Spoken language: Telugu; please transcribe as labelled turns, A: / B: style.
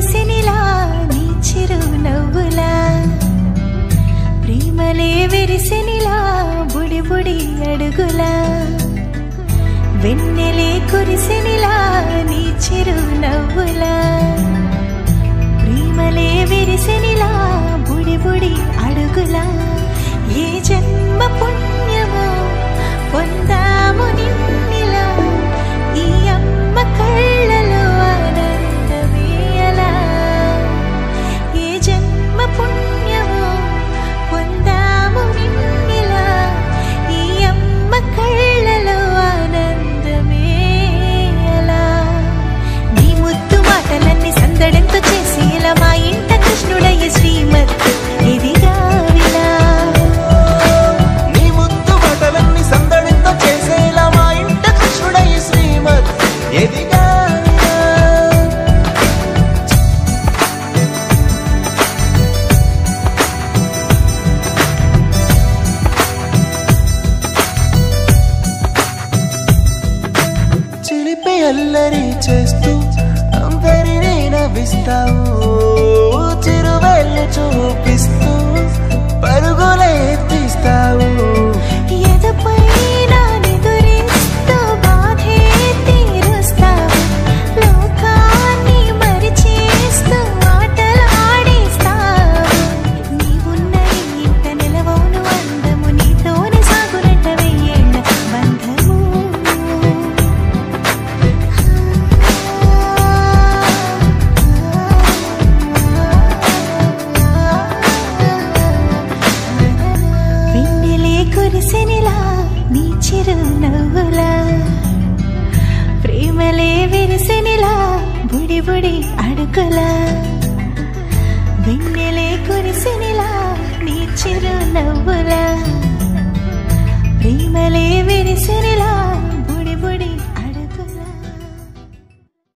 A: మెరిసినిలా నీ చిరు ప్రేమలే వెరిసినిలా బుడి బుడి అడుగులా. వెన్నెలే
B: కురిసిని అల్లరి చేస్తూ అందరినీ నవ్విస్తావు. చిరువెళ్ళు చూపిస్తూ
A: చిరునవ్వులా ప్రేమలే విరిసినిలా బుడి బుడి అడుగులా. వెన్నెలే కురిసినిలా నీ చిరునవ్వులా. ప్రేమలే విరిసిని